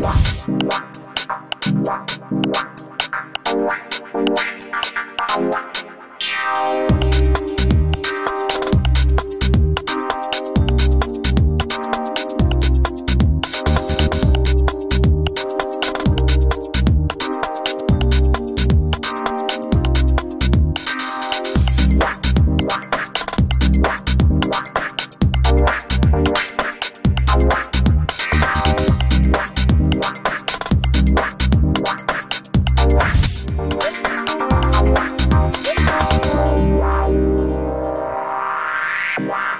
Wow. Wow.